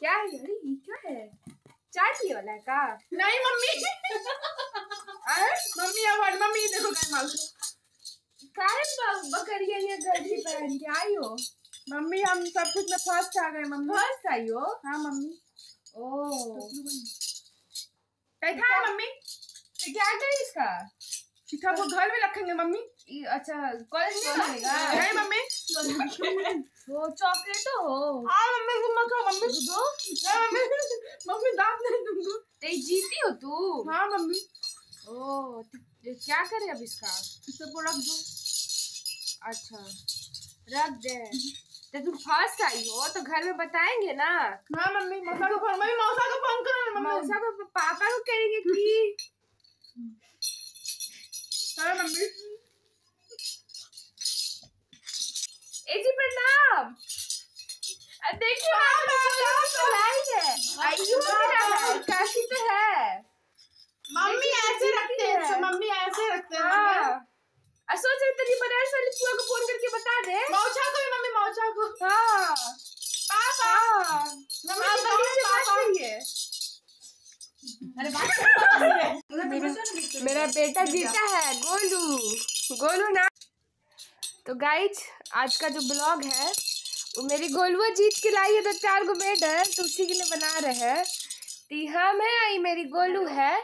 क्या है अरे ये क्या है? चाय पिए वाला है का नहीं मम्मी। अरे? मम्मी अब मम्मी देखो गाय माल काहे बकरिया ये गलती पहन के आई हो? मम्मी हम सब कुछ में फ़र्स्ट आ गए मम्मी। फ़र्स्ट आई हो? हाँ मम्मी। ओ। कैसा है मम्मी? क्या करे इसका? सीखा वो घर में रखेंगे मम्मी। अच्छा कॉलेज में मिलेगा नहीं मम्मी। वो चॉकलेट हो। हाँ मम्मी तुम मत खाओ मम्मी दो। दो जीती हो तू? हाँ मम्मी। ओ तो क्या करे अब इसका? सबको रख दो। अच्छा रख दे। तो तुम फ़र्स्ट आई हो तो घर में बताएँगे ना? हाँ मम्मी मौसा को फ़ोन मम्मी मौसा को फ़ोन करो मौसा को पापा को कहेंगे कि? हाँ मम्मी। ए जी प्रणाम। देखिए आ, सोच रही तेरी बनारस वाली फुआ को फ़ोन करके बता दे मौसा को भी मम्मी मौसा को हाँ पापा हाँ मम्मी हाँ, बताओ से बात पापा करिए अरे बात मेरा बेटा जीता है गोलू। गोलू ना। तो गाइज़ आज का जो ब्लॉग है वो मेरी गोलुआ जीत के लाई है तो चार गो मेडल तो उसी के लिए बना रहे हैं। तो हाँ मैं आई मेरी गोलू है।